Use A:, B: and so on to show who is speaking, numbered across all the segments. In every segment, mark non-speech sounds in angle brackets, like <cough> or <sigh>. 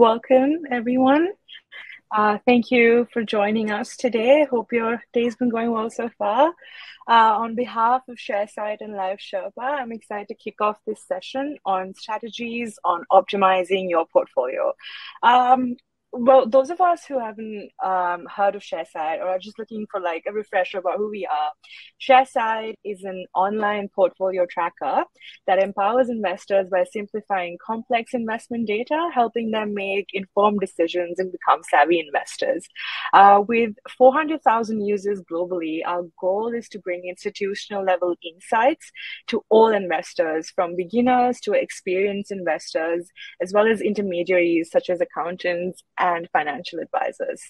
A: welcome everyone. Uh, thank you for joining us today. Hope your day's been going well so far. Uh, on behalf of Sharesight and Life Sherpa, I'm excited to kick off this session on strategies on optimizing your portfolio. Um, well, those of us who haven't um, heard of Sharesight or are just looking for like a refresher about who we are, Sharesight is an online portfolio tracker that empowers investors by simplifying complex investment data, helping them make informed decisions and become savvy investors. Uh, with 400,000 users globally, our goal is to bring institutional level insights to all investors, from beginners to experienced investors, as well as intermediaries such as accountants and financial advisors.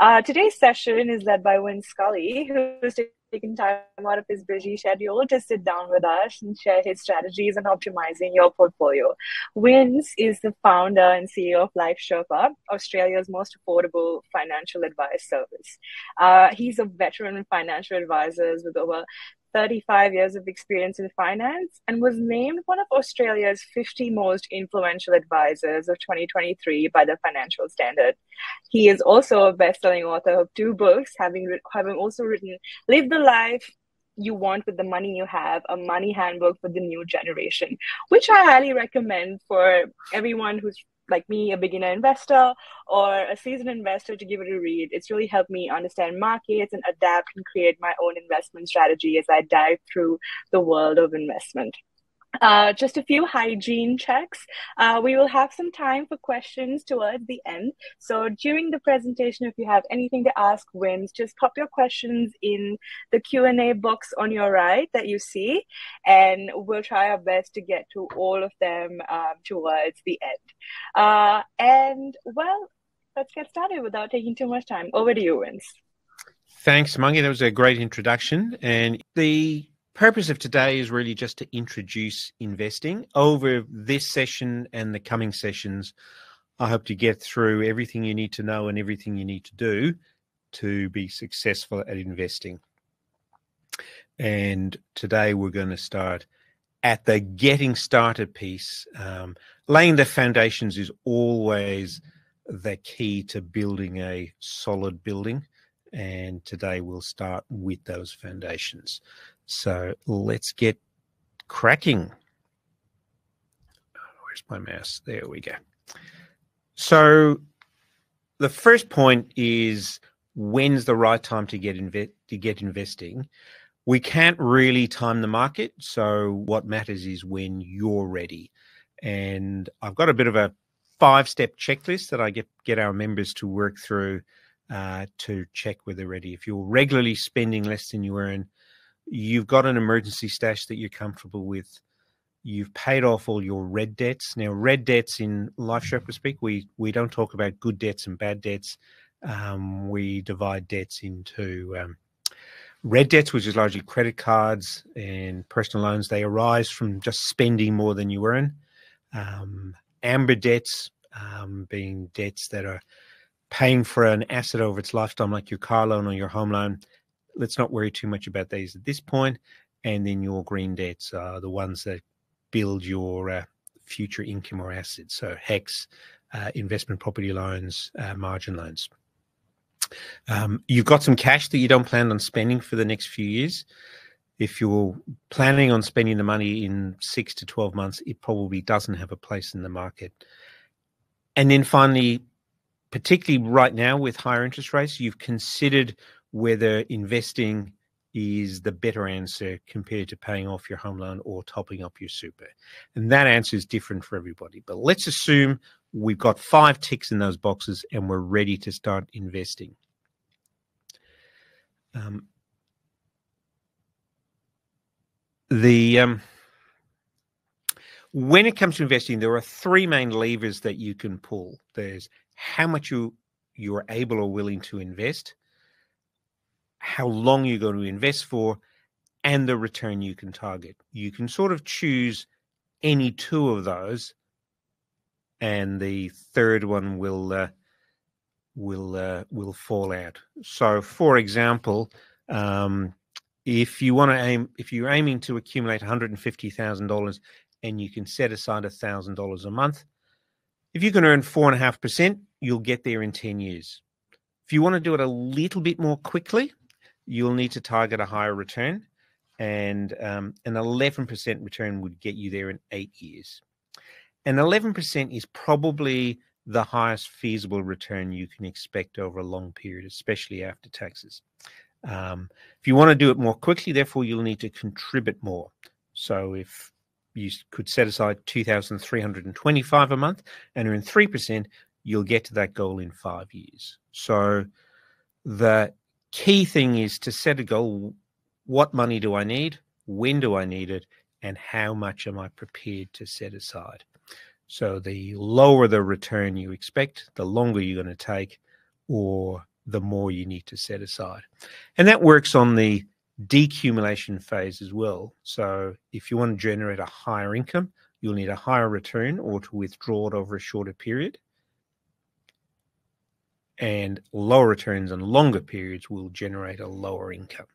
A: Uh, today's session is led by Vince Scully, who's taking time out of his busy schedule to sit down with us and share his strategies on optimizing your portfolio. Vince is the founder and CEO of Life Sherpa, Australia's most affordable financial advice service. Uh, he's a veteran financial advisor with over 35 years of experience in finance and was named one of Australia's 50 most influential advisors of 2023 by the Financial Standard. He is also a best-selling author of two books, having having also written "Live the Life you want with the money you have a money handbook for the new generation which i highly recommend for everyone who's like me, a beginner investor or a seasoned investor to give it a read. It's really helped me understand markets and adapt and create my own investment strategy as I dive through the world of investment. Uh, just a few hygiene checks. Uh, we will have some time for questions towards the end. So during the presentation, if you have anything to ask Vince, just pop your questions in the Q&A box on your right that you see, and we'll try our best to get to all of them um, towards the end. Uh, and well, let's get started without taking too much time. Over to you, Vince.
B: Thanks, Mangi. That was a great introduction. And the purpose of today is really just to introduce investing. Over this session and the coming sessions, I hope to get through everything you need to know and everything you need to do to be successful at investing. And today we're going to start at the getting started piece. Um, laying the foundations is always the key to building a solid building. And today we'll start with those foundations. So let's get cracking. Where's my mouse? There we go. So the first point is when's the right time to get inve- to get investing. We can't really time the market, so what matters is when you're ready. And I've got a bit of a five-step checklist that I get get our members to work through uh, to check whether they're ready. If you're regularly spending less than you earn, you've got an emergency stash that you're comfortable with. You've paid off all your red debts. Now, red debts in Life Sherpa speak, we we don't talk about good debts and bad debts. Um, we divide debts into um, red debts, which is largely credit cards and personal loans. They arise from just spending more than you earn. Um, amber debts um, being debts that are paying for an asset over its lifetime, like your car loan or your home loan let's not worry too much about these at this point. And then your green debts are the ones that build your uh, future income or assets. So HECS, uh, investment property loans, uh, margin loans. Um, you've got some cash that you don't plan on spending for the next few years. If you're planning on spending the money in six to 12 months, it probably doesn't have a place in the market. And then finally, particularly right now with higher interest rates, you've considered whether investing is the better answer compared to paying off your home loan or topping up your super. And that answer is different for everybody. But let's assume we've got five ticks in those boxes and we're ready to start investing. Um, the um, when it comes to investing, there are three main levers that you can pull. There's how much you you're able or willing to invest how long you're going to invest for, and the return you can target. You can sort of choose any two of those, and the third one will uh, will uh, will fall out. So, for example, um, if you want to aim, if you're aiming to accumulate one hundred and fifty thousand dollars, and you can set aside thousand dollars a month, if you can earn 4.5%, you'll get there in 10 years. If you want to do it a little bit more quickly, you'll need to target a higher return. And um, an 11% return would get you there in eight years. And 11% is probably the highest feasible return you can expect over a long period, especially after taxes. Um, if you want to do it more quickly, therefore, you'll need to contribute more. So if you could set aside 2,325 a month and earn 3%, you'll get to that goal in five years. So the key thing is to set a goal. What money do I need? When do I need it? And how much am I prepared to set aside? So the lower the return you expect, the longer you're going to take, or the more you need to set aside. And that works on the decumulation phase as well. So if you want to generate a higher income, you'll need a higher return or to withdraw it over a shorter period. And lower returns and longer periods will generate a lower income.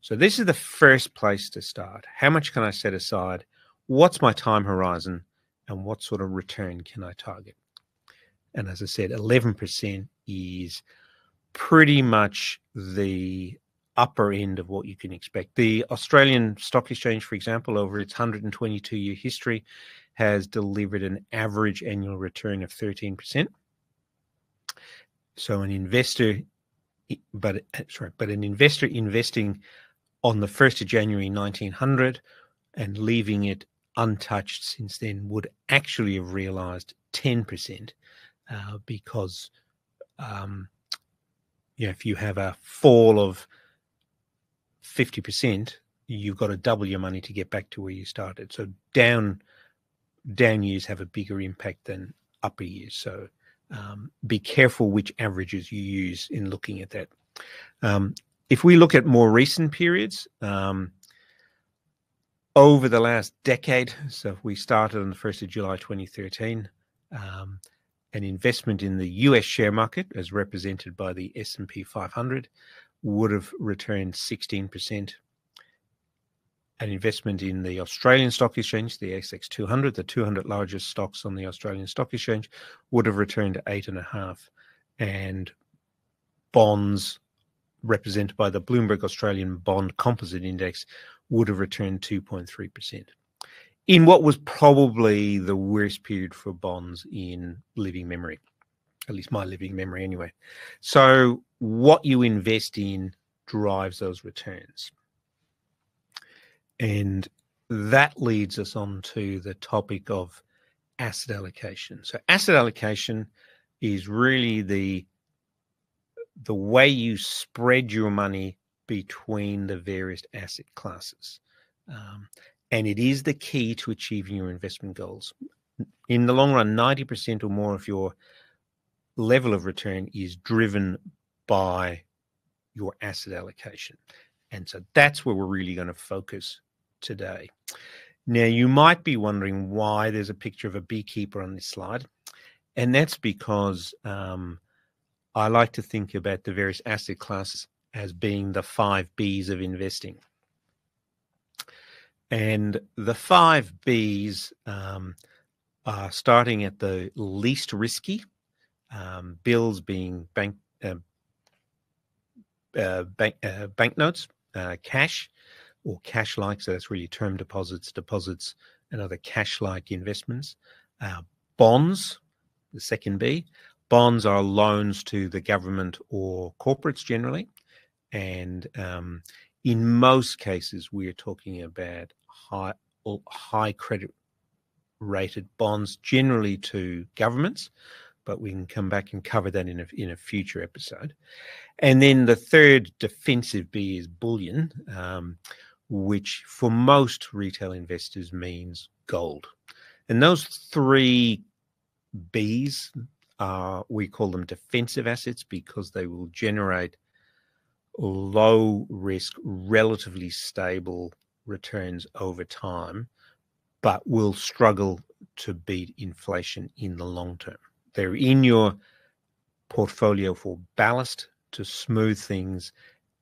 B: So this is the first place to start. How much can I set aside? What's my time horizon? And what sort of return can I target? And as I said, 11% is pretty much the upper end of what you can expect. The Australian Stock Exchange, for example, over its 122 year history, has delivered an average annual return of 13%. So an investor, but uh, sorry, but an investor investing on the 1st of January 1900 and leaving it untouched since then would actually have realized 10% uh, because um, you know, if you have a fall of 50%, you've got to double your money to get back to where you started. So down down years have a bigger impact than upper years. So um, be careful which averages you use in looking at that. Um, if we look at more recent periods, um, over the last decade, so we started on the 1st of July 2013, um, an investment in the US share market, as represented by the S&P 500, would have returned 16%. An investment in the Australian Stock Exchange, the ASX 200, the 200 largest stocks on the Australian Stock Exchange, would have returned eight and a half. And bonds represented by the Bloomberg Australian Bond Composite Index would have returned 2.3% in what was probably the worst period for bonds in living memory, at least my living memory anyway. So, what you invest in drives those returns. And that leads us on to the topic of asset allocation. So, asset allocation is really the the way you spread your money between the various asset classes. Um, and it is the key to achieving your investment goals. In the long run, 90% or more of your level of return is driven by your asset allocation. And so that's where we're really going to focus today. Now, you might be wondering why there's a picture of a beekeeper on this slide. And that's because um, I like to think about the various asset classes as being the five B's of investing. And the five Bs um, are starting at the least risky, um, bills being bank uh, uh, bank uh, banknotes, uh, cash, or cash-like. So that's really term deposits, deposits, and other cash-like investments. Uh, bonds, the second B. Bonds are loans to the government or corporates generally, and um, in most cases, we are talking about high high credit rated bonds, generally to governments, but we can come back and cover that in a, in a future episode. And then the third defensive B is bullion, um, which for most retail investors means gold. And those three Bs are, we call them defensive assets because they will generate low risk, relatively stable returns over time, but will struggle to beat inflation in the long term. They're in your portfolio for ballast to smooth things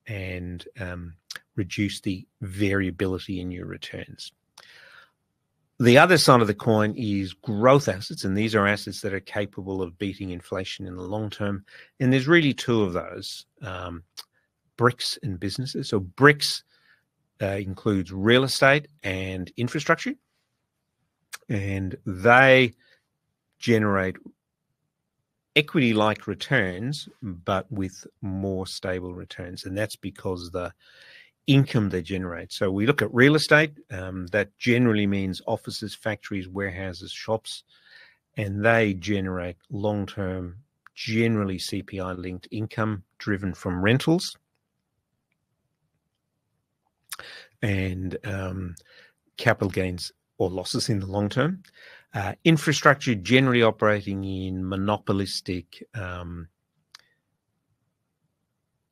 B: and um, reduce the variability in your returns. the other side of the coin is growth assets, and these are assets that are capable of beating inflation in the long term. And there's really two of those um, bricks and businesses. So, bricks uh, includes real estate and infrastructure, and they generate equity like returns, but with more stable returns. And that's because the income they generate. So we look at real estate, um, that generally means offices, factories, warehouses, shops, and they generate long term, generally CPI linked income driven from rentals. And um, capital gains or losses in the long term. Uh, infrastructure generally operating in monopolistic um,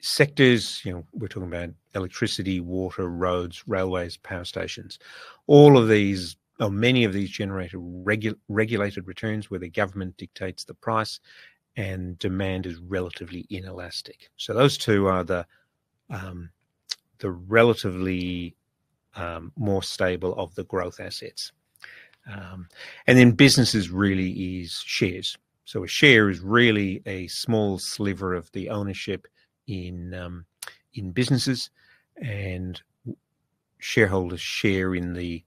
B: sectors, you know, we're talking about electricity, water, roads, railways, power stations. All of these, or many of these, generate regu- regulated returns where the government dictates the price and demand is relatively inelastic. So those two are the um, the relatively um, more stable of the growth assets. Um, and then businesses really is shares. So a share is really a small sliver of the ownership in um, in businesses, and shareholders share in the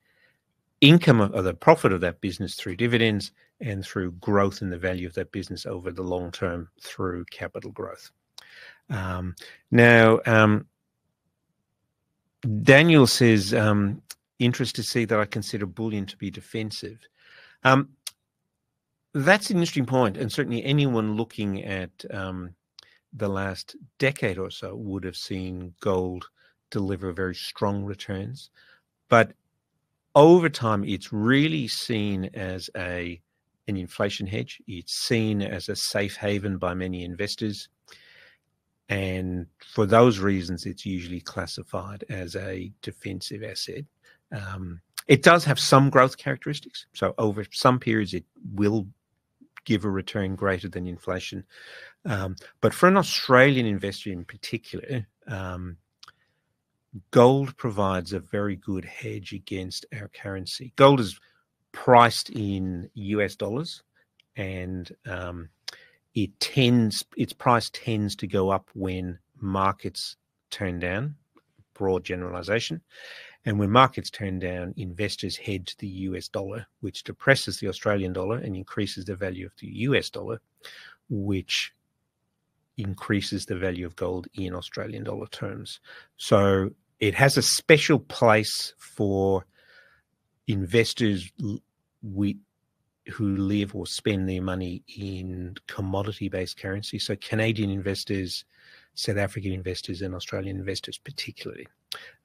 B: income or the profit of that business through dividends and through growth in the value of that business over the long term through capital growth. Um, now, um, Daniel says, um, interested to see that I consider bullion to be defensive. Um, that's an interesting point, and certainly anyone looking at um, the last decade or so would have seen gold deliver very strong returns. But over time, it's really seen as a an inflation hedge. It's seen as a safe haven by many investors. And for those reasons, it's usually classified as a defensive asset. Um, it does have some growth characteristics. So over some periods, it will give a return greater than inflation. Um, but for an Australian investor in particular, um, gold provides a very good hedge against our currency. Gold is priced in US dollars, and um, it tends its price tends to go up when markets turn down. Broad generalization, and when markets turn down, investors head to the US dollar, which depresses the Australian dollar and increases the value of the US dollar, which increases the value of gold in Australian dollar terms. So it has a special place for investors we, who live or spend their money in commodity based currency. So Canadian investors, South African investors, and Australian investors, particularly.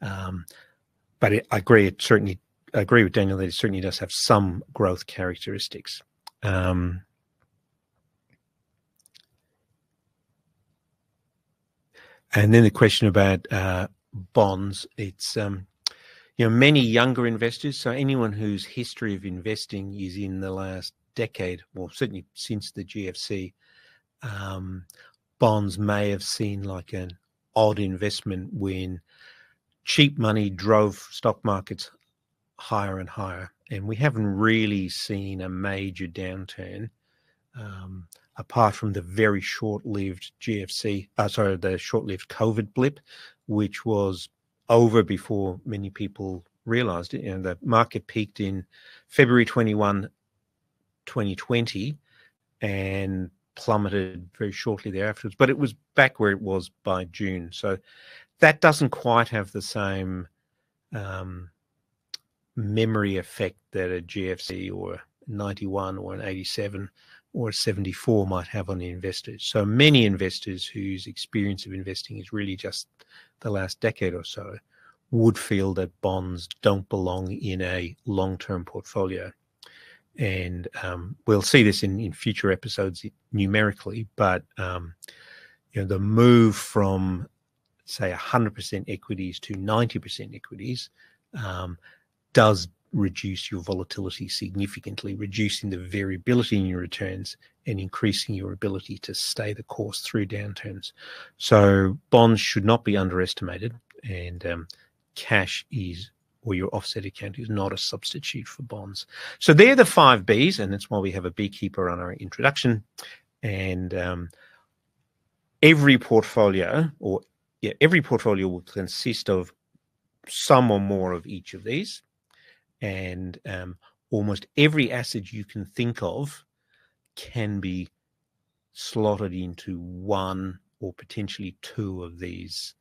B: Um, but it, I agree, it certainly I agree with Daniel that it certainly does have some growth characteristics. Um, And then the question about uh, bonds. It's um, you know many younger investors. So anyone whose history of investing is in the last decade, well, certainly since the GFC, um, bonds may have seen like an odd investment when cheap money drove stock markets higher and higher, and we haven't really seen a major downturn. Um, apart from the very short-lived GFC, uh, sorry, the short-lived COVID blip, which was over before many people realized it. And the market peaked in February 21, 2020, and plummeted very shortly thereafter. But it was back where it was by June. So that doesn't quite have the same um, memory effect that a GFC or 91 or an 87 or 74 might have on the investors. So many investors whose experience of investing is really just the last decade or so would feel that bonds don't belong in a long term portfolio. And um, we'll see this in, in future episodes numerically, but um, you know the move from say 100% equities to 90% equities um, does reduce your volatility significantly, reducing the variability in your returns and increasing your ability to stay the course through downturns. So bonds should not be underestimated, and um, cash is or your offset account is not a substitute for bonds. So they're the five Bs, and that's why we have a beekeeper on our introduction. And um, every portfolio, or yeah, every portfolio will consist of some or more of each of these, and um, almost every asset you can think of can be slotted into one or potentially two of these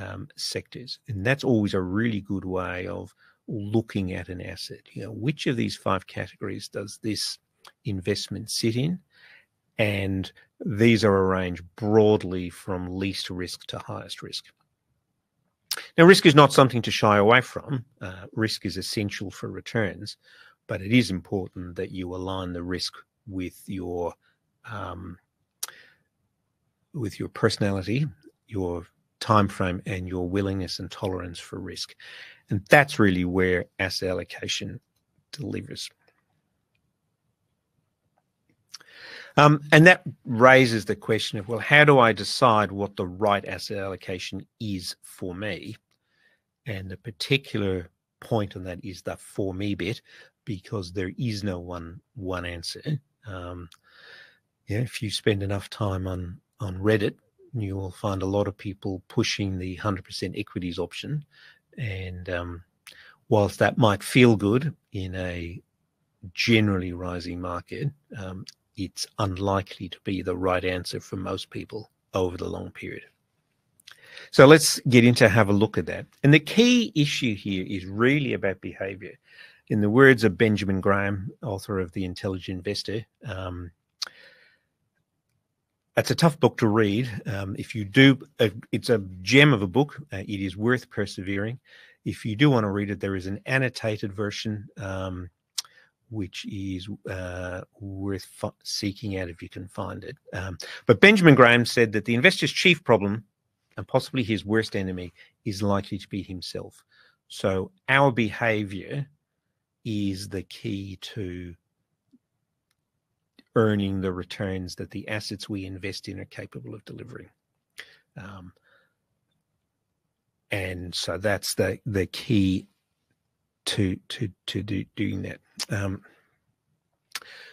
B: um, sectors. And that's always a really good way of looking at an asset. You know, which of these five categories does this investment sit in? And these are arranged broadly from least risk to highest risk. Now, risk is not something to shy away from. Uh, risk is essential for returns, but it is important that you align the risk with your um, with your personality, your time frame, and your willingness and tolerance for risk. And that's really where asset allocation delivers. Um, and that raises the question of, well, how do I decide what the right asset allocation is for me? And the particular point on that is the for me bit, because there is no one one answer. Um, yeah, if you spend enough time on on Reddit, you will find a lot of people pushing the 100% equities option. And um, whilst that might feel good in a generally rising market, um, it's unlikely to be the right answer for most people over the long period. So let's get into have a look at that. And the key issue here is really about behavior. In the words of Benjamin Graham, author of The Intelligent Investor, um, it's a tough book to read. Um, if you do, uh, it's a gem of a book. Uh, it is worth persevering. If you do want to read it, there is an annotated version, um, which is uh, worth seeking out if you can find it. Um, but Benjamin Graham said that the investor's chief problem, and possibly his worst enemy, is likely to be himself. So our behavior is the key to earning the returns that the assets we invest in are capable of delivering. Um, and so that's the the key to to to do, doing that. Um,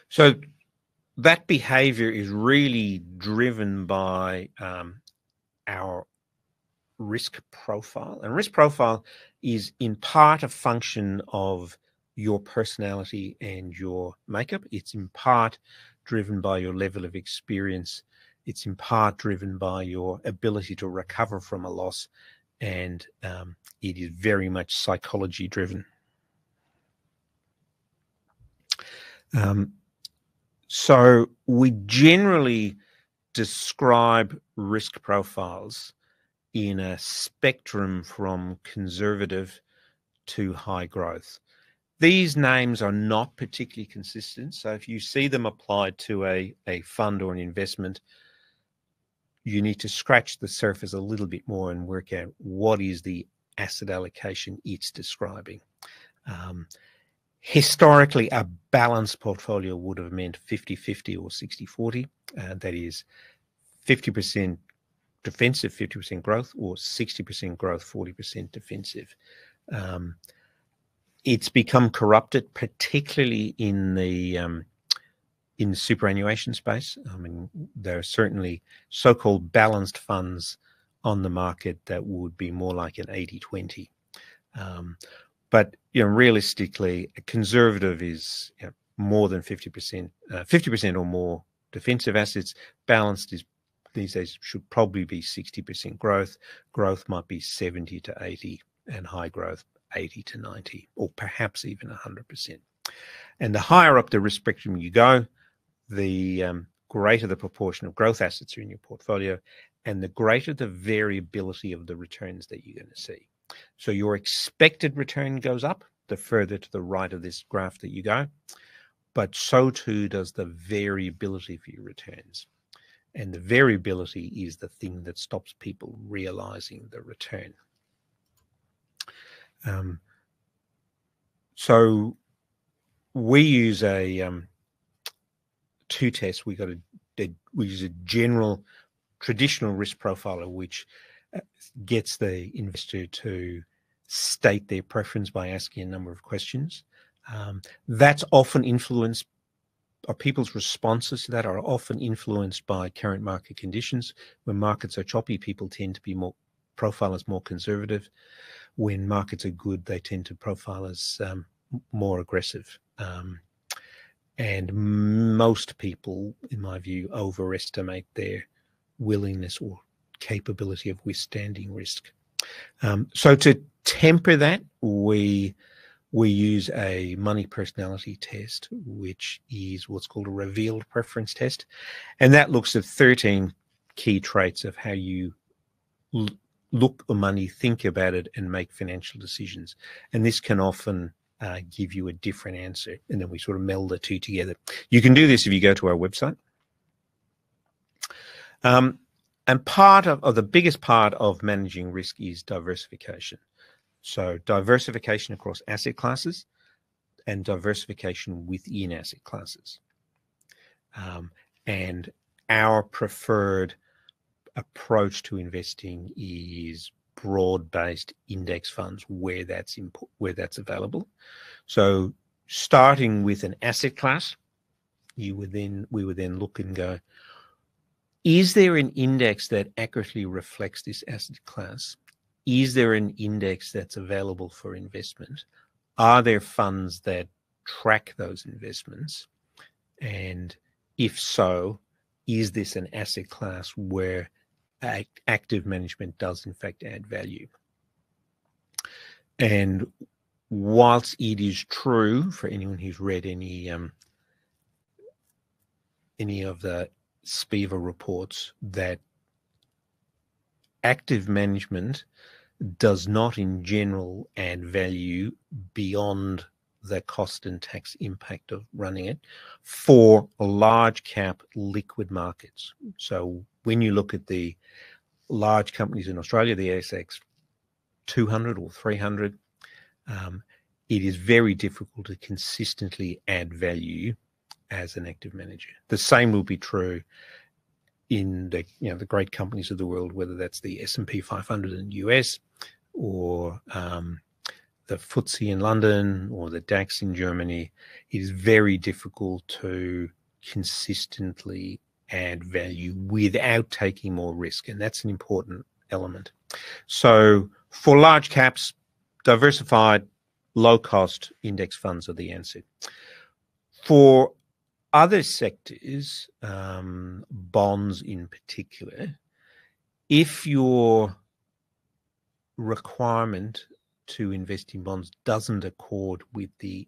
B: so that behavior is really driven by um, our risk profile, and risk profile is in part a function of your personality and your makeup. It's in part driven by your level of experience. It's in part driven by your ability to recover from a loss, and um, it is very much psychology driven. Um, so we generally describe risk profiles in a spectrum from conservative to high growth. These names are not particularly consistent. So if you see them applied to a, a fund or an investment, you need to scratch the surface a little bit more and work out what is the asset allocation it's describing. Um, historically, a balanced portfolio would have meant 50 50 or 60 40. Uh, that is 50% defensive, 50% growth, or 60% growth, 40% defensive. Um, it's become corrupted, particularly in the um, in superannuation space. I mean, there are certainly so-called balanced funds on the market that would be more like an 80-20. Um, but you know, realistically, a conservative is you know, more than 50%, uh, 50% or more defensive assets. Balanced is these days should probably be 60% growth. Growth might be 70 to 80, and high growth 80 to 90, or perhaps even 100%. And the higher up the risk spectrum you go, the um, greater the proportion of growth assets are in your portfolio, and the greater the variability of the returns that you're going to see. So your expected return goes up the further to the right of this graph that you go, but so too does the variability for your returns. And the variability is the thing that stops people realizing the return. Um, so we use a um, two tests. We got a, a, we use a general traditional risk profiler, which gets the investor to state their preference by asking a number of questions. Um, that's often influenced, or people's responses to that are often influenced by current market conditions. When markets are choppy, people tend to be more profile as more conservative. When markets are good, they tend to profile as um, more aggressive. Um, and most people, in my view, overestimate their willingness or capability of withstanding risk. Um, so to temper that, we we use a money personality test, which is what's called a revealed preference test, and that looks at 13 key traits of how you l- look at money, think about it, and make financial decisions. And this can often uh, give you a different answer, and then we sort of meld the two together. You can do this if you go to our website. Um, and part of, the biggest part of managing risk is diversification. So diversification across asset classes and diversification within asset classes. Um, and our preferred approach to investing is broad-based index funds where that's imp- where that's available. So starting with an asset class, you would then we would then look and go, is there an index that accurately reflects this asset class? Is there an index that's available for investment? Are there funds that track those investments? And if so, is this an asset class where active management does in fact add value? And whilst it is true for anyone who's read any um, any of the SPIVA reports that active management does not in general add value beyond the cost and tax impact of running it for large cap liquid markets. So when you look at the large companies in Australia, the ASX 200 or 300, um, it is very difficult to consistently add value as an active manager. The same will be true in the you know the great companies of the world, whether that's the S and P 500 in the US or um, the FTSE in London or the DAX in Germany. It is very difficult to consistently add value without taking more risk, and that's an important element. So for large caps, diversified, low cost index funds are the answer. For other sectors, um, bonds in particular, if your requirement to invest in bonds doesn't accord with the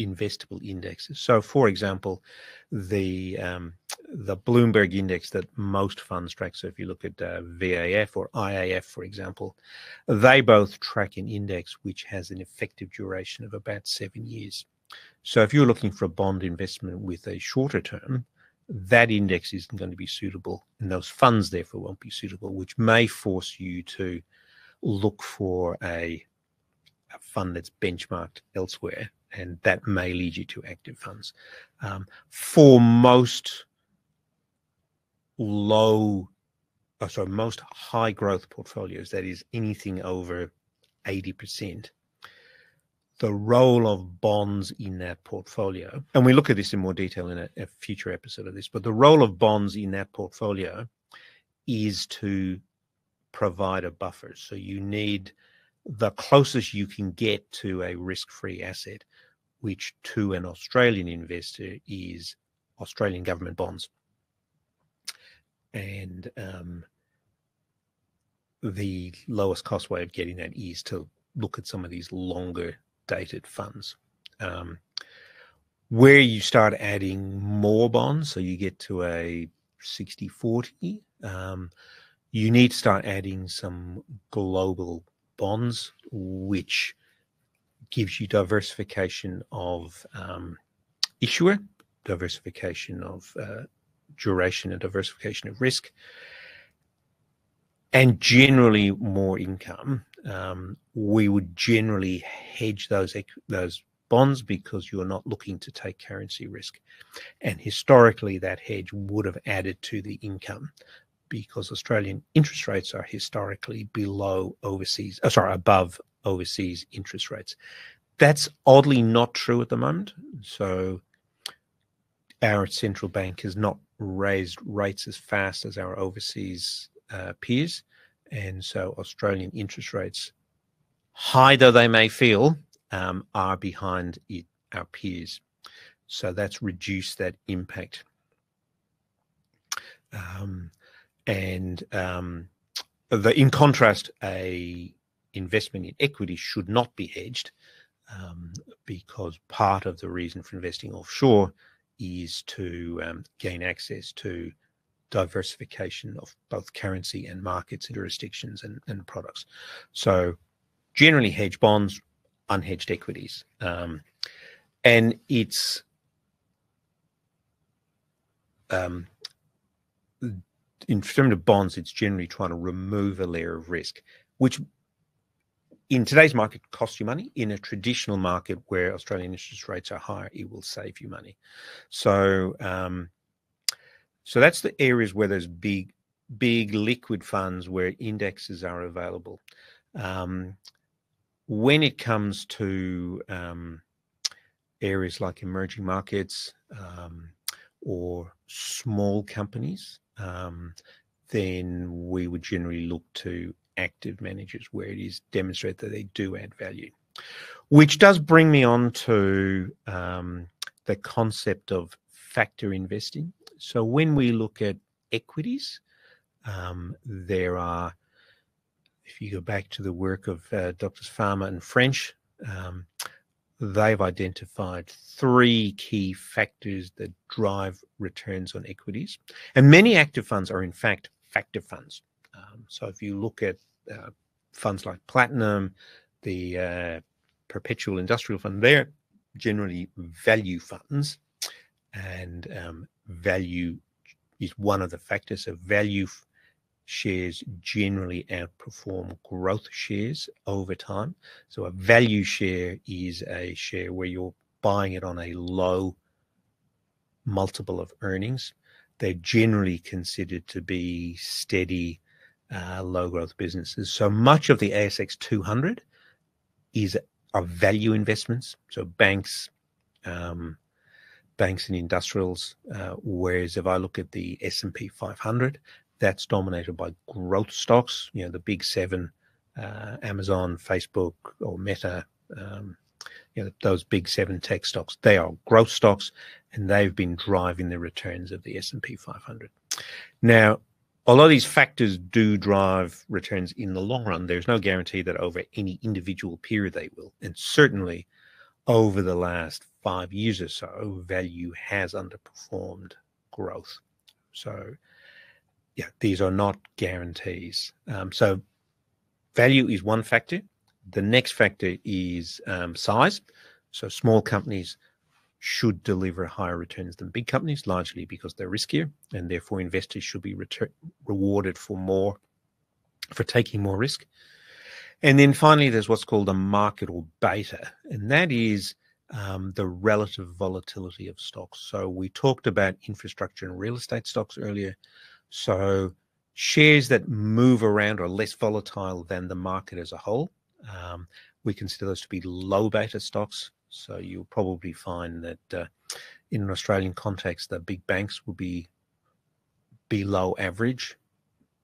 B: investable indexes. So, for example, the um, the Bloomberg index that most funds track. So, if you look at uh, VAF or IAF, for example, they both track an index which has an effective duration of about seven years. So if you're looking for a bond investment with a shorter term, that index isn't going to be suitable, and those funds therefore won't be suitable, which may force you to look for a, a fund that's benchmarked elsewhere, and that may lead you to active funds. Um, for most low, oh, sorry, most high growth portfolios, that is anything over 80%, the role of bonds in that portfolio, and we look at this in more detail in a, a, future episode of this, but the role of bonds in that portfolio is to provide a buffer. So you need the closest you can get to a risk free asset, which to an Australian investor is Australian government bonds. And um, the lowest cost way of getting that is to look at some of these longer dated funds. Um, where you start adding more bonds, so you get to a 60 40, um, you need to start adding some global bonds, which gives you diversification of um, issuer, diversification of uh, duration, and diversification of risk, and generally more income um, we would generally hedge those those bonds because you're not looking to take currency risk. And historically, that hedge would have added to the income. because Australian interest rates are historically below overseas, oh, sorry, above overseas interest rates. That's oddly not true at the moment. So our central bank has not raised rates as fast as our overseas uh, peers. And so Australian interest rates, high though they may feel, um, are behind it, our peers. So that's reduced that impact. Um, and um, the, in contrast, a investment in equity should not be hedged um, because part of the reason for investing offshore is to um, gain access to diversification of both currency and markets, and jurisdictions, and, and products. So, generally, hedge bonds, unhedged equities, um, and it's um, in terms of bonds, it's generally trying to remove a layer of risk, which in today's market costs you money. In a traditional market where Australian interest rates are higher, it will save you money. So, um, so that's the areas where there's big, big liquid funds where indexes are available. Um, when it comes to um, areas like emerging markets um, or small companies, um, then we would generally look to active managers where it is demonstrated that they do add value. Which does bring me on to um, the concept of factor investing. So when we look at equities, um, there are, if you go back to the work of uh, Drs. Fama and French, um, they've identified three key factors that drive returns on equities. And many active funds are, in fact, factor funds. Um, so if you look at uh, funds like Platinum, the uh, Perpetual Industrial Fund, they're generally value funds. And um, value is one of the factors. So value shares generally outperform growth shares over time. So a value share is a share where you're buying it on a low multiple of earnings. They're generally considered to be steady, uh, low growth businesses. So much of the ASX 200 is are value investments. So banks, um, banks and industrials. Uh, whereas if I look at the S&P 500, that's dominated by growth stocks, you know, the big seven, uh, Amazon, Facebook, or Meta, um, you know, those big seven tech stocks. They are growth stocks, and they've been driving the returns of the S&P 500. Now, although these factors do drive returns in the long run, there's no guarantee that over any individual period they will. And certainly over the last five years or so, value has underperformed growth. So yeah, these are not guarantees. Um, so value is one factor. The next factor is um, size. So small companies should deliver higher returns than big companies, largely because they're riskier, and therefore investors should be retur- rewarded for more, for taking more risk. And then finally, there's what's called a market or beta, and that is um, the relative volatility of stocks. So we talked about infrastructure and real estate stocks earlier. So shares that move around are less volatile than the market as a whole. Um, we consider those to be low beta stocks. So you'll probably find that uh, in an Australian context, the big banks will be below average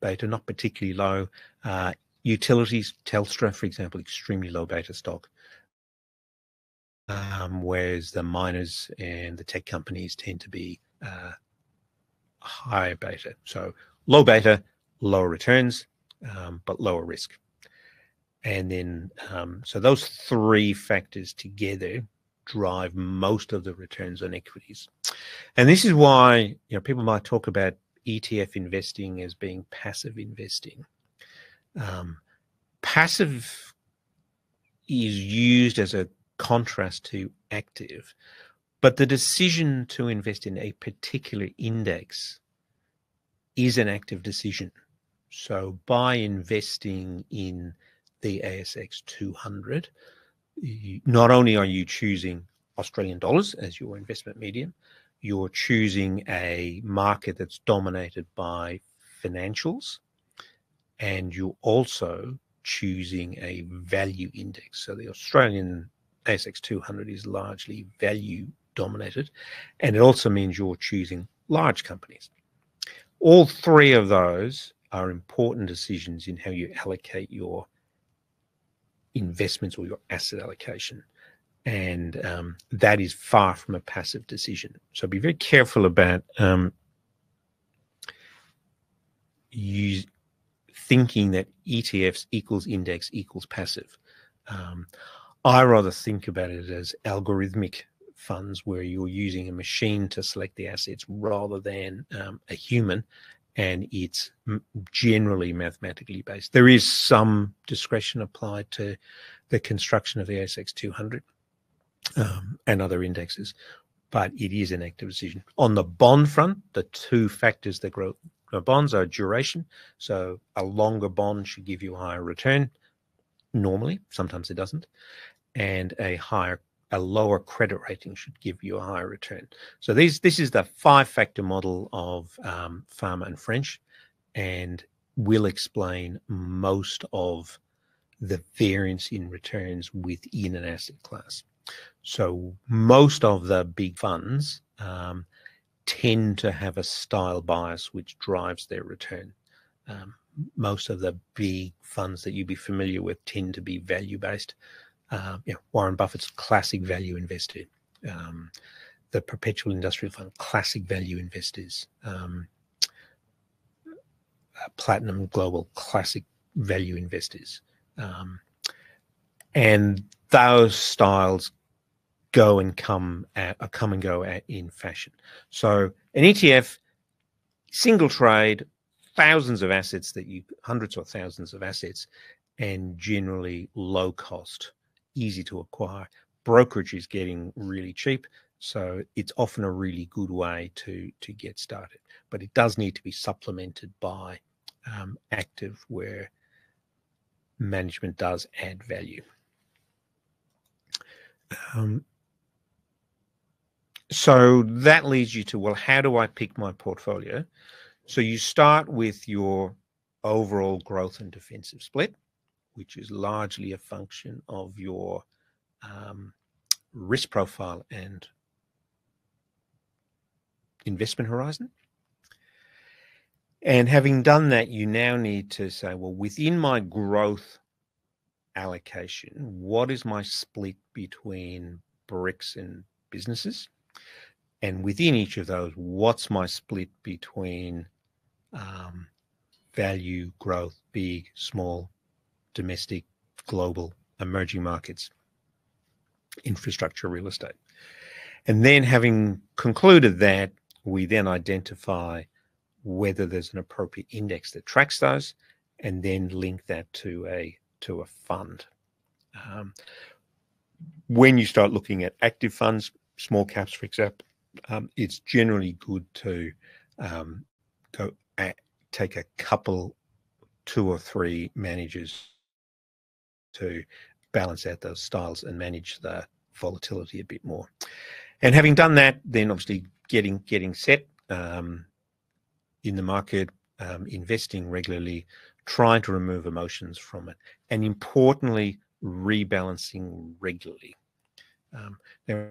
B: beta, not particularly low. Uh, utilities, Telstra, for example, extremely low beta stock. Um, whereas the miners and the tech companies tend to be uh, high beta. So low beta, lower returns, um, but lower risk. And then, um, so those three factors together drive most of the returns on equities. And this is why, you know, people might talk about ETF investing as being passive investing. Um, passive is used as a contrast to active but the decision to invest in a particular index is an active decision. So by investing in the ASX 200, not only are you choosing Australian dollars as your investment medium, you're choosing a market that's dominated by financials, and you're also choosing a value index. So the Australian ASX 200 is largely value dominated, and it also means you're choosing large companies. All three of those are important decisions in how you allocate your investments or your asset allocation. And um, that is far from a passive decision. So be very careful about um, you thinking that ETFs equals index equals passive. Um, I rather think about it as algorithmic funds where you're using a machine to select the assets rather than um, a human and it's generally mathematically based. There is some discretion applied to the construction of the ASX 200 um, and other indexes, but it is an active decision. On the bond front, the two factors that grow bonds are duration. So a longer bond should give you a higher return normally, sometimes it doesn't, and a higher a lower credit rating should give you a higher return. So these this is the five factor model of um, Fama and French, and will explain most of the variance in returns within an asset class. So most of the big funds um, tend to have a style bias which drives their return. Um, most of the big funds that you'd be familiar with tend to be value based uh, you know, Warren Buffett's classic value investor, um, the perpetual industrial fund, classic value investors, um, uh, platinum global, classic value investors. Um, and those styles go and come at, uh, come and go at, in fashion. So an ETF, single trade, thousands of assets that you, hundreds or thousands of assets, and generally low cost easy to acquire. Brokerage is getting really cheap, so it's often a really good way to to get started. But it does need to be supplemented by um, active, where management does add value. Um, so that leads you to well, how do I pick my portfolio? So you start with your overall growth and defensive split which is largely a function of your um, risk profile and investment horizon. And having done that, you now need to say, well, within my growth allocation, what is my split between bricks and businesses? And within each of those, what's my split between um, value, growth, big, small, domestic, global, emerging markets, infrastructure, real estate. And then, having concluded that, we then identify whether there's an appropriate index that tracks those, and then link that to a to a fund. Um, when you start looking at active funds, small caps, for example, um, it's generally good to um, go at, take a couple, two or three managers to balance out those styles and manage the volatility a bit more. And having done that, then obviously getting getting set um, in the market, um, investing regularly, trying to remove emotions from it, and importantly, rebalancing regularly. Um, now,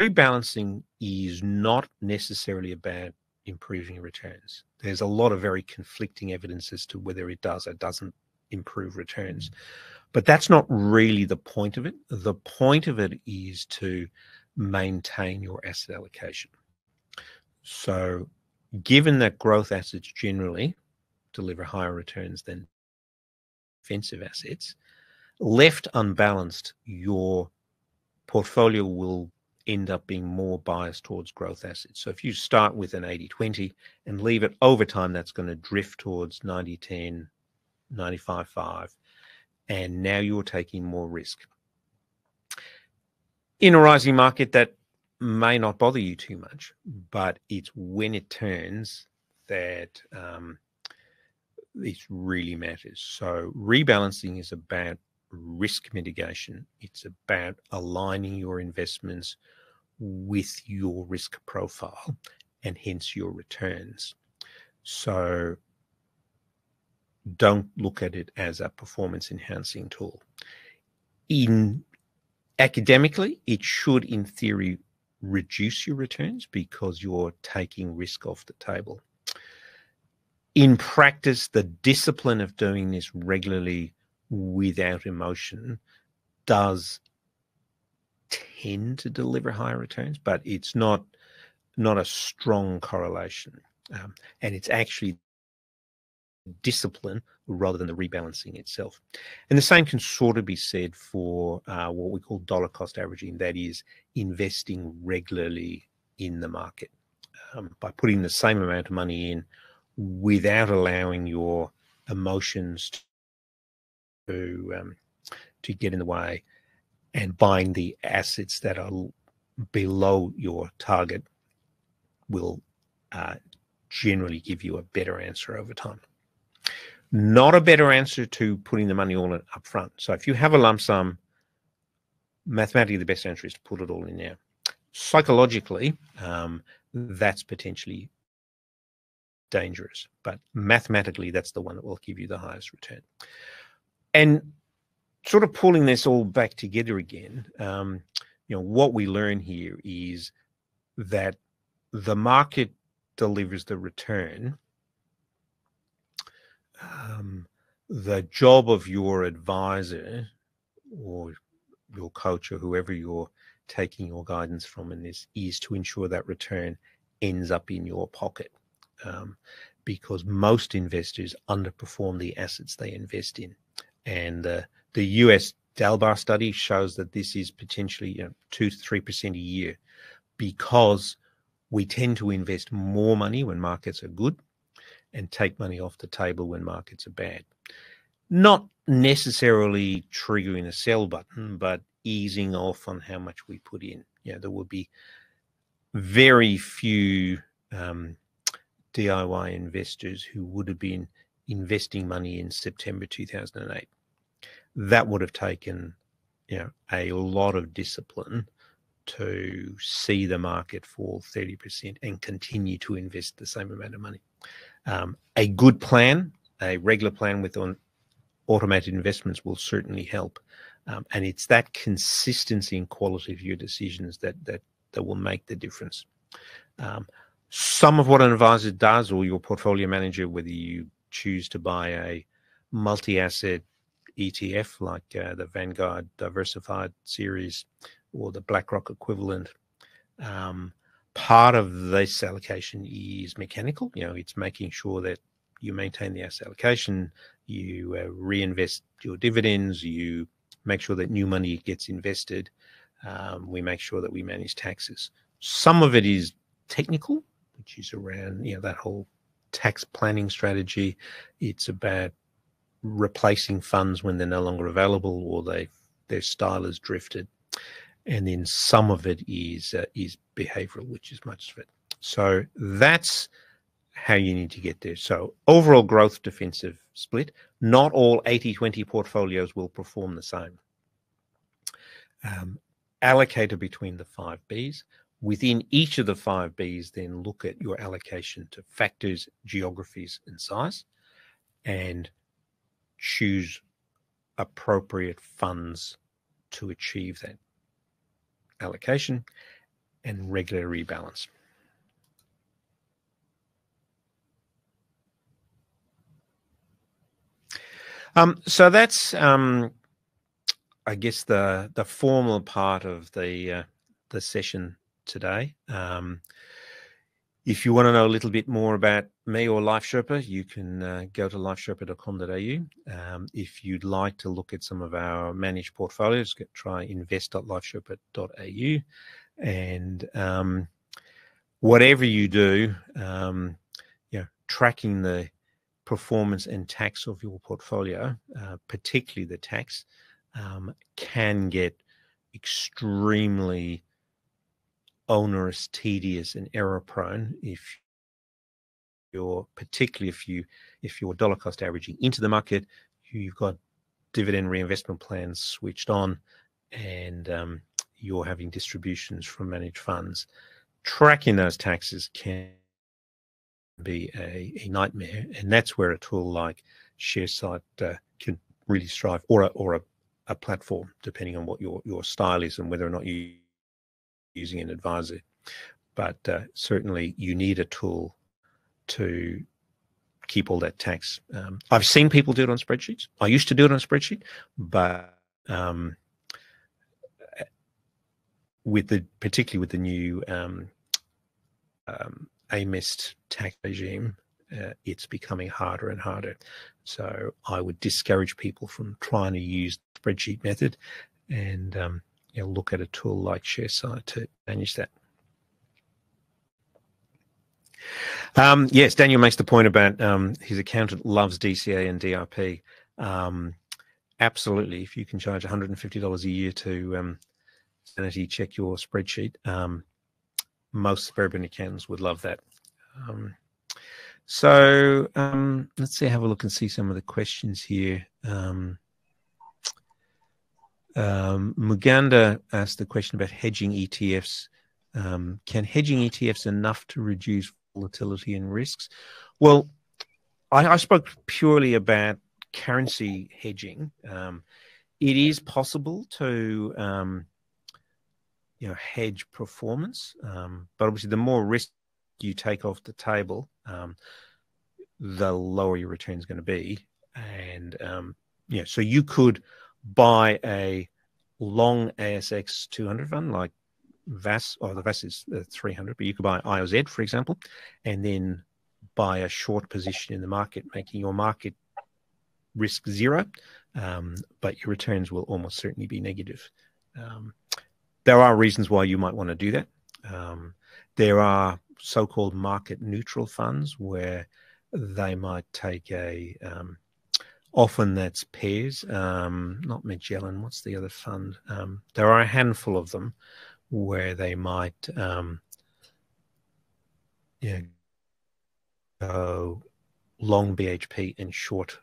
B: rebalancing is not necessarily about improving returns. There's a lot of very conflicting evidence as to whether it does or doesn't improve returns. But that's not really the point of it. The point of it is to maintain your asset allocation. So, given that growth assets generally deliver higher returns than defensive assets, left unbalanced, your portfolio will end up being more biased towards growth assets. So if you start with an 80 20 and leave it over time, that's going to drift towards 90 10, 95.5, and now you're taking more risk. In a rising market, that may not bother you too much, but it's when it turns that um, it really matters. So, rebalancing is about risk mitigation, it's about aligning your investments with your risk profile and hence your returns. So don't look at it as a performance enhancing tool. In academically, it should, in theory, reduce your returns because you're taking risk off the table. In practice, the discipline of doing this regularly without emotion does tend to deliver higher returns, but it's not not a strong correlation, um, and it's actually discipline rather than the rebalancing itself. And the same can sort of be said for uh, what we call dollar cost averaging, that is, investing regularly in the market um, by putting the same amount of money in without allowing your emotions to um, to get in the way and buying the assets that are below your target will uh, generally give you a better answer over time not a better answer to putting the money all in up front. So if you have a lump sum, mathematically the best answer is to put it all in now. Psychologically, um, that's potentially dangerous, but mathematically that's the one that will give you the highest return. And sort of pulling this all back together again, um, you know, what we learn here is that the market delivers the return um, the job of your advisor or your coach or whoever you're taking your guidance from in this is to ensure that return ends up in your pocket. Um, because most investors underperform the assets they invest in. And uh, the US Dalbar study shows that this is potentially you know, 2 to 3% a year because we tend to invest more money when markets are good and take money off the table when markets are bad. Not necessarily triggering a sell button, but easing off on how much we put in. You know, there would be very few um, DIY investors who would have been investing money in September 2008. That would have taken, you know, a lot of discipline to see the market fall 30% and continue to invest the same amount of money. Um, a good plan, a regular plan with on automated investments will certainly help. Um, and it's that consistency and quality of your decisions that that that will make the difference. Um, some of what an advisor does, or your portfolio manager, whether you choose to buy a multi-asset ETF like uh, the Vanguard Diversified Series or the BlackRock equivalent, um, part of this allocation is mechanical. You know, it's making sure that you maintain the asset allocation, you uh, reinvest your dividends, you make sure that new money gets invested. Um, we make sure that we manage taxes. Some of it is technical, which is around you know that whole tax planning strategy. It's about replacing funds when they're no longer available or they their style has drifted and then some of it is uh, is behavioral, which is much of it. So that's how you need to get there. So overall growth defensive split. Not all 80-20 portfolios will perform the same. Um, between the five Bs. Within each of the five Bs, then look at your allocation to factors, geographies, and size, and choose appropriate funds to achieve that allocation, and regular rebalance. Um, so that's, um, I guess, the the formal part of the uh, the session today. Um, if you want to know a little bit more about me or Life Sherpa, you can uh, go to lifesherpa.com.au. Um, if you'd like to look at some of our managed portfolios, get, try invest.lifesherpa.au. And um, whatever you do, um, you know, tracking the performance and tax of your portfolio, uh, particularly the tax, um, can get extremely onerous, tedious, and error prone if you're particularly if you if you're dollar cost averaging into the market, you've got dividend reinvestment plans switched on, and um, you're having distributions from managed funds. Tracking those taxes can be a, a nightmare. And that's where a tool like Sharesight uh, can really strive, or a, or a, a platform, depending on what your, your style is and whether or not you're using an advisor. But uh, certainly, you need a tool to keep all that tax. Um, I've seen people do it on spreadsheets. I used to do it on a spreadsheet, but um, with the particularly with the new um, um, AMIT tax regime, uh, it's becoming harder and harder. So I would discourage people from trying to use the spreadsheet method and um, you know, look at a tool like Sharesight to manage that. Um, yes, Daniel makes the point about um, his accountant loves DCA and DRP. Um, absolutely, if you can charge $150 a year to um, sanity check your spreadsheet, um, most suburban accountants would love that. Um, so let's see, have a look and see some of the questions here. Um, um, Muganda asked the question about hedging ETFs. Um, can hedging ETFs enough to reduce volatility and risks? Well, I, I spoke purely about currency hedging. Um, it is possible to um, you know hedge performance. Um, but obviously, the more risk you take off the table, um, the lower your return is going to be. And um, yeah, so you could buy a long ASX 200 fund like VAS, or the VAS is uh, 300, but you could buy IOZ, for example, and then buy a short position in the market, making your market risk zero, um, but your returns will almost certainly be negative. Um, there are reasons why you might want to do that. Um, there are so-called market neutral funds where they might take a um, often that's pairs, um, not Magellan. What's the other fund? Um, there are a handful of them where they might, um, yeah, go long BHP and short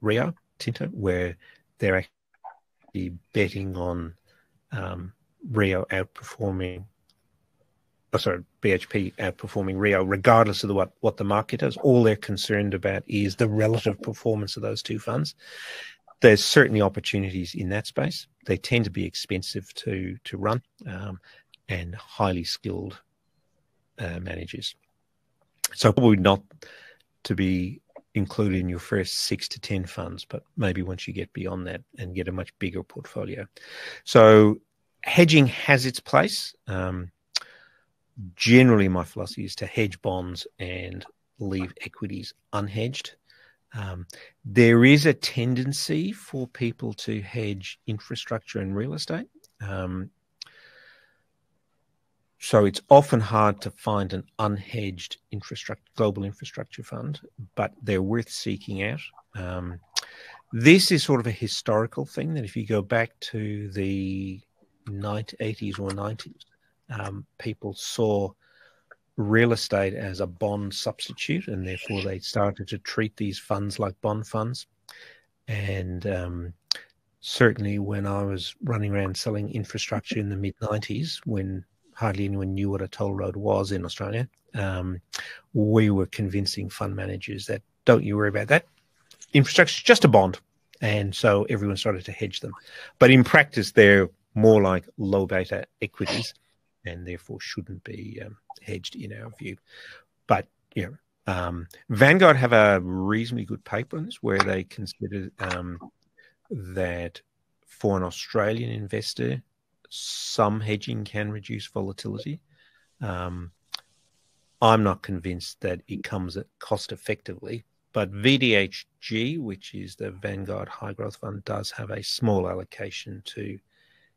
B: Rio Tinto, where they're actually betting on um, Rio outperforming, oh, sorry, BHP outperforming Rio, regardless of the, what, what the market does. All they're concerned about is the relative performance of those two funds. There's certainly opportunities in that space. They tend to be expensive to to run um, and highly skilled uh, managers. So probably not to be included in your first six to 10 funds, but maybe once you get beyond that and get a much bigger portfolio. So hedging has its place. Um, generally, my philosophy is to hedge bonds and leave equities unhedged. Um, there is a tendency for people to hedge infrastructure and real estate. Um, so it's often hard to find an unhedged infrastructure, global infrastructure fund, but they're worth seeking out. Um, this is sort of a historical thing that if you go back to the 80s or 90s, um, people saw real estate as a bond substitute, and therefore they started to treat these funds like bond funds. And um, certainly, when I was running around selling infrastructure in the mid 90s, when hardly anyone knew what a toll road was in Australia, um, we were convincing fund managers that don't you worry about that. Infrastructure is just a bond. And so everyone started to hedge them. But in practice, they're more like low beta equities and therefore shouldn't be um, hedged in our view. But know, um, Vanguard have a reasonably good paper on this where they consider um, that for an Australian investor, some hedging can reduce volatility. Um, I'm not convinced that it comes at cost effectively, but VDHG, which is the Vanguard High Growth Fund, does have a small allocation to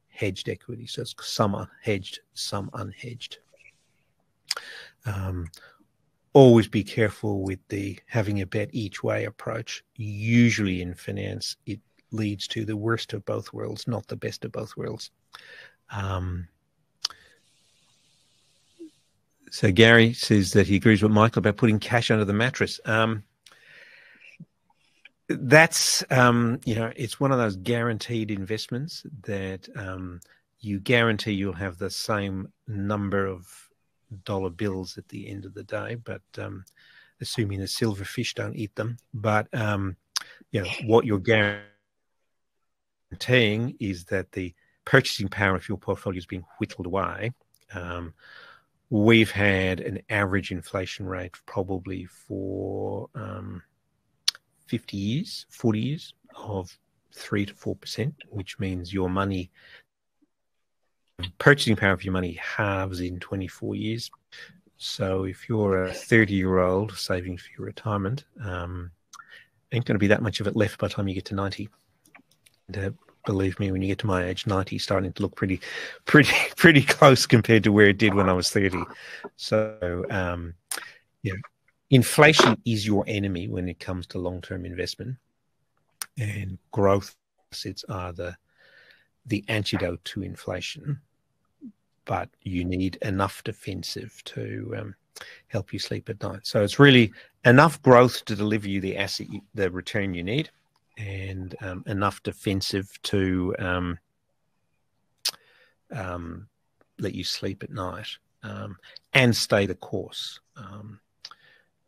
B: hedged equity. So it's some are hedged, some unhedged. Um, always be careful with the having a bet each way approach. Usually in finance, it leads to the worst of both worlds, not the best of both worlds. Um, so Gary says that he agrees with Michael about putting cash under the mattress. Um, that's um, you know it's one of those guaranteed investments that um, you guarantee you'll have the same number of dollar bills at the end of the day but um, assuming the silverfish don't eat them. But um, you know what you're guaranteeing is that the purchasing power of your portfolio is being whittled away. Um, we've had an average inflation rate probably for um, 50 years, 40 years of 3 to 4%, which means your money, purchasing power of your money halves in 24 years. So if you're a 30 year old saving for your retirement, um, ain't going to be that much of it left by the time you get to 90. And, uh, believe me, when you get to my age, 90 starting to look pretty, pretty, <laughs> pretty close compared to where it did when I was 30. So, um, yeah, inflation is your enemy when it comes to long term investment, and growth assets are the the antidote to inflation. But you need enough defensive to um, help you sleep at night. So it's really enough growth to deliver you the asset, the return you need, and um, enough defensive to um, um, let you sleep at night um, and stay the course. Um,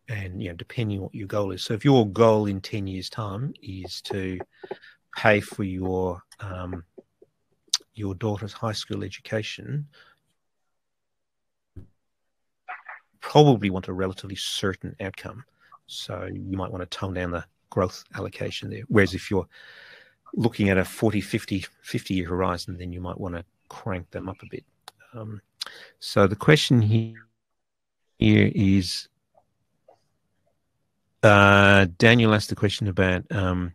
B: and you know, depending on what your goal is. So if your goal in ten years' time is to pay for your um, your daughter's high school education, probably want a relatively certain outcome. So you might want to tone down the growth allocation there. Whereas if you're looking at a 40, 50, 50 year horizon, then you might want to crank them up a bit. Um, so the question here, here is uh, Daniel asked the question about um,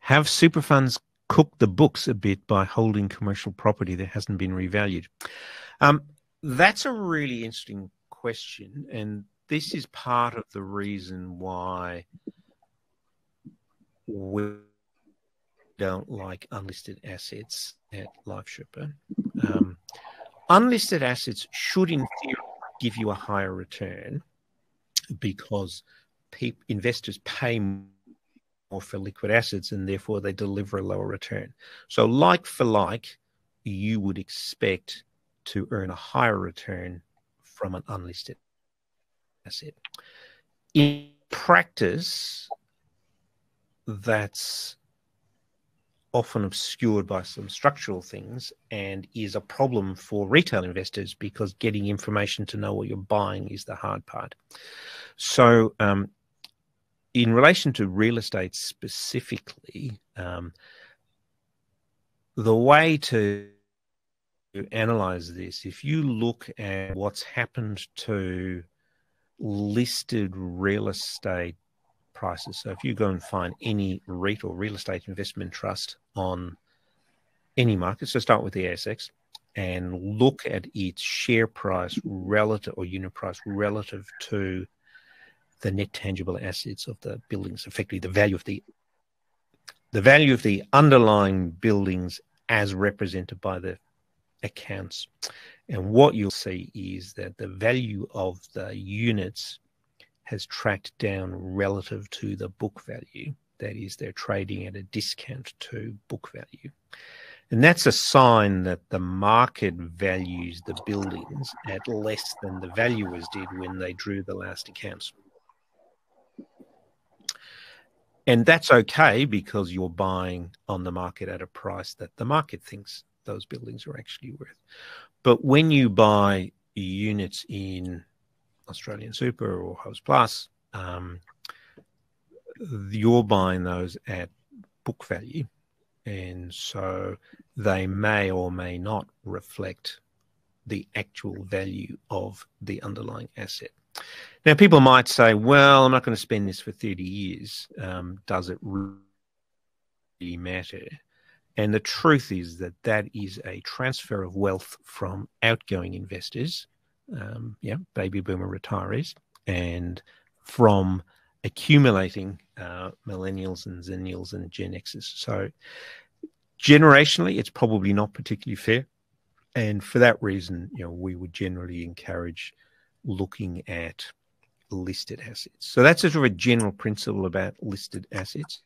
B: have super funds cooked the books a bit by holding commercial property that hasn't been revalued? Um, that's a really interesting question, and this is part of the reason why we don't like unlisted assets at LifeSherpa. Um, unlisted assets should, in theory, give you a higher return because investors pay more for liquid assets and therefore they deliver a lower return. So, like for like, you would expect to earn a higher return from an unlisted asset. In practice, that's often obscured by some structural things and is a problem for retail investors because getting information to know what you're buying is the hard part. So, um, in relation to real estate specifically, um, the way to analyze this, if you look at what's happened to listed real estate prices, so if you go and find any REIT or real estate investment trust on any market, so start with the ASX and look at its share price relative or unit price relative to the net tangible assets of the buildings, effectively the value of the the value of the underlying buildings as represented by the accounts. And what you'll see is that the value of the units has tracked down relative to the book value. That is, they're trading at a discount to book value. And that's a sign that the market values the buildings at less than the valuers did when they drew the last accounts. And that's okay because you're buying on the market at a price that the market thinks those buildings are actually worth. But when you buy units in Australian Super or Host Plus, um, you're buying those at book value. And so they may or may not reflect the actual value of the underlying asset. Now, people might say, well, I'm not going to spend this for 30 years. Um, does it really matter? And the truth is that that is a transfer of wealth from outgoing investors, um, yeah, baby boomer retirees, and from accumulating uh, millennials and zennials and Gen Xers. So, generationally, it's probably not particularly fair. And for that reason, you know, we would generally encourage looking at listed assets. So that's a sort of a general principle about listed assets.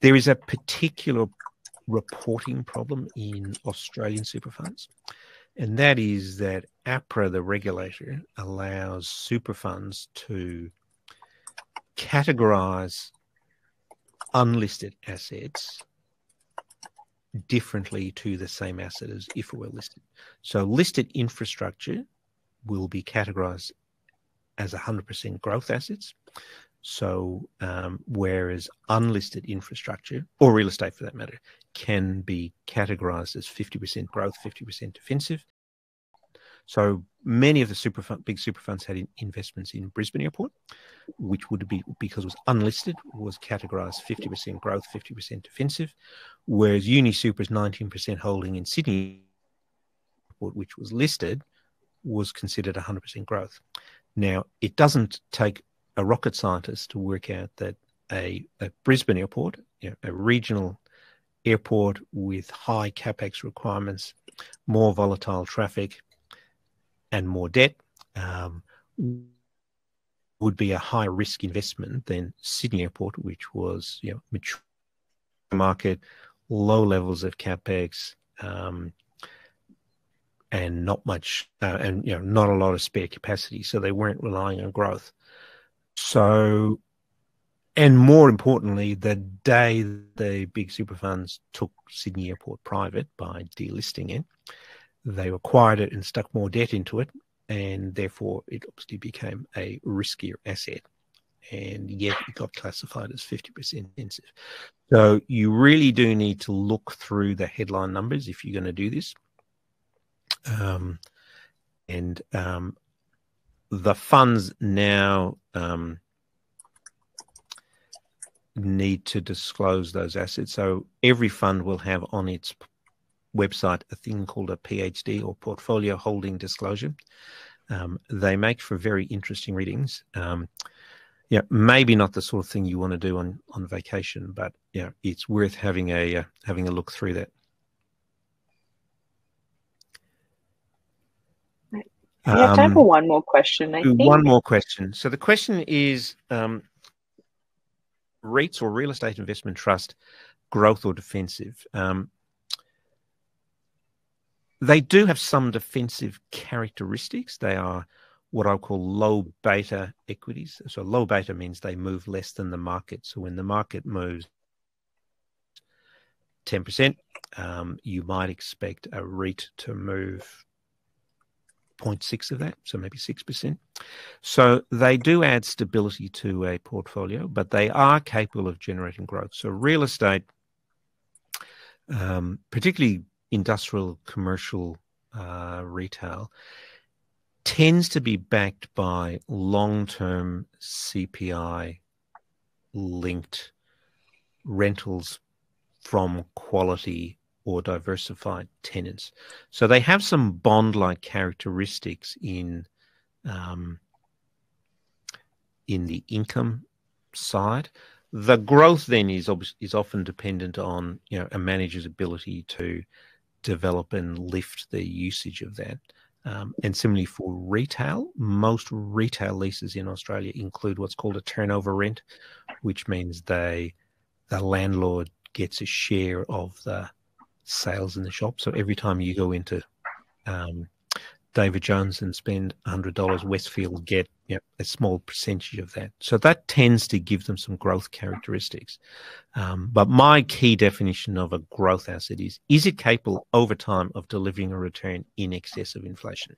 B: There is a particular reporting problem in Australian super funds. and that is that APRA, the regulator, allows super funds to categorize unlisted assets differently to the same asset as if it were listed. So listed infrastructure will be categorized as 100% growth assets. So, um, whereas unlisted infrastructure or real estate for that matter can be categorized as 50% growth, 50% defensive. So many of the super fund, big super funds had in investments in Brisbane Airport, which would be because it was unlisted, was categorized 50% growth, 50% defensive, whereas UniSuper's 19% holding in Sydney which was listed, was considered 100% growth. Now, it doesn't take a rocket scientist to work out that a, a Brisbane airport, you know, a regional airport with high capex requirements, more volatile traffic, and more debt um, would be a higher risk investment than Sydney Airport, which was you know mature market, low levels of capex, um, and not much, uh, and you know not a lot of spare capacity, so they weren't relying on growth. So, and more importantly, the day the big super funds took Sydney Airport private by delisting it, they acquired it and stuck more debt into it, and therefore it obviously became a riskier asset. And yet it got classified as 50% intensive. So you really do need to look through the headline numbers if you're going to do this. Um, and um, the funds now um, need to disclose those assets. So every fund will have on its website a thing called a PHD or portfolio holding disclosure. Um, they make for very interesting readings. Um, yeah, maybe not the sort of thing you want to do on on vacation, but yeah, it's worth having a uh, having a look through that.
A: We have time um, for one more question. I think.
B: One more question. So the question is: um, REITs or real estate investment trust, growth or defensive? Um, they do have some defensive characteristics. They are what I call low beta equities. So low beta means they move less than the market. So when the market moves 10%, um, you might expect a REIT to move 0.6 of that, so maybe 6%. So they do add stability to a portfolio, but they are capable of generating growth. So real estate, um, particularly industrial, commercial, uh, retail tends to be backed by long term CPI linked rentals from quality or diversified tenants. So they have some bond like characteristics in um, in the income side. The growth then is is often dependent on you know a manager's ability to develop and lift the usage of that. Um, and similarly for retail, most retail leases in Australia include what's called a turnover rent, which means they the landlord gets a share of the sales in the shop. So every time you go into um, David Jones and spend $100, Westfield get you know, a small percentage of that. So that tends to give them some growth characteristics. Um, but my key definition of a growth asset is is it capable over time of delivering a return in excess of inflation?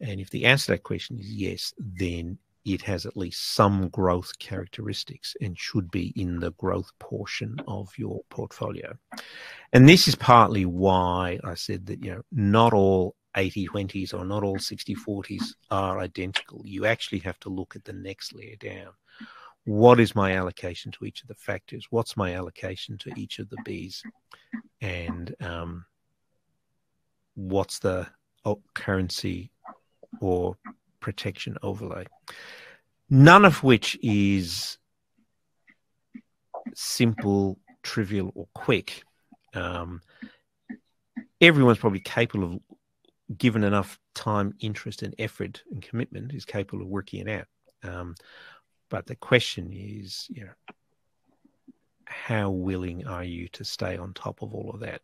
B: And if the answer to that question is yes, then it has at least some growth characteristics and should be in the growth portion of your portfolio. And this is partly why I said that, you know, not all 80 20s or not all 60 40s are identical. You actually have to look at the next layer down. What is my allocation to each of the factors? What's my allocation to each of the Bs? And um, what's the currency or protection overlay? None of which is simple, trivial, or quick. Um, everyone's probably capable of given enough time, interest, and effort and commitment, is capable of working it out. Um, but the question is, you know, how willing are you to stay on top of all of that?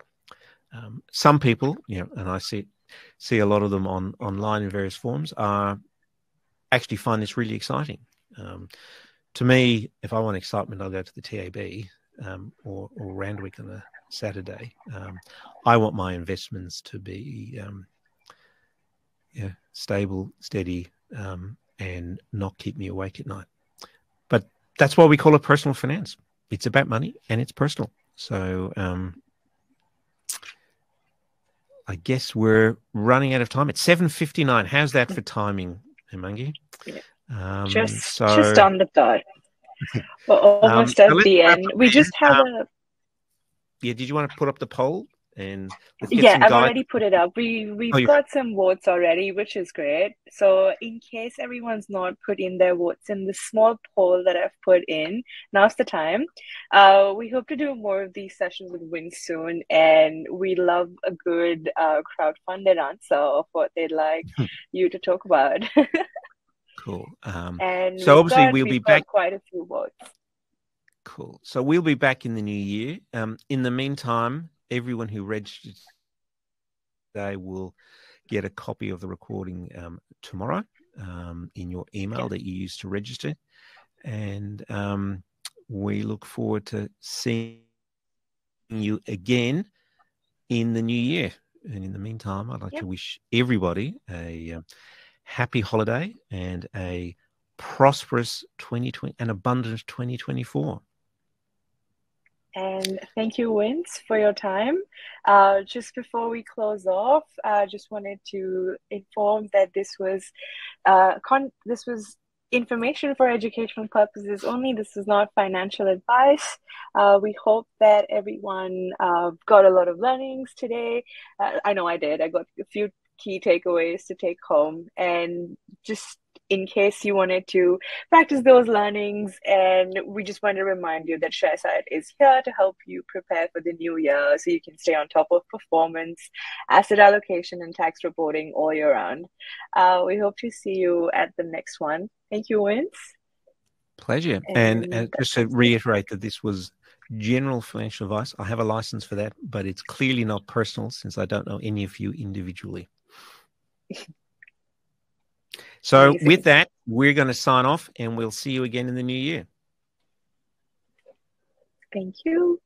B: Um, some people, you know, and I see see a lot of them on online in various forms, are actually find this really exciting. Um, to me, if I want excitement, I'll go to the TAB um, or, or Randwick on a Saturday. Um, I want my investments to be um, yeah, stable, steady, um, and not keep me awake at night. But that's why we call it personal finance. It's about money and it's personal. So um, I guess we're running out of time. It's seven fifty nine. How's that for timing, Emangi?
A: Um, just so, just <laughs> on the dot. We're almost um, at the end. We just have um, a.
B: Yeah, did you want to put up the poll? And
A: yeah i've already put it up. We we've oh, got some votes already which is great. So in case everyone's not put in their votes in the small poll that i've put in now's the time. Uh, we hope to do more of these sessions with win soon and we love a good uh, crowdfunded answer of what they'd like you to talk about. <laughs>
B: Cool um, and so obviously we'll be back
A: quite a few votes
B: Cool. So we'll be back in the new year. Um, in the meantime, everyone who registered today will get a copy of the recording um, tomorrow um, in your email yeah. that you use to register. And um, we look forward to seeing you again in the new year. And in the meantime, I'd like yeah. to wish everybody a um, happy holiday and a prosperous 2020 and abundant 2024.
A: And thank you, Vince, for your time. Uh, just before we close off, I just wanted to inform that this was uh, con- this was information for educational purposes only. This is not financial advice. Uh, we hope that everyone uh, got a lot of learnings today. Uh, I know I did. I got a few key takeaways to take home and just in case you wanted to practice those learnings. And we just want to remind you that Sharesight is here to help you prepare for the new year so you can stay on top of performance, asset allocation, and tax reporting all year round. Uh, we hope to see you at the next one. Thank you, Vince.
B: Pleasure. And, and, and just to reiterate that this was general financial advice. I have a license for that, but it's clearly not personal since I don't know any of you individually. <laughs> So, Amazing. with that, we're going to sign off and we'll see you again in the new year.
A: Thank you.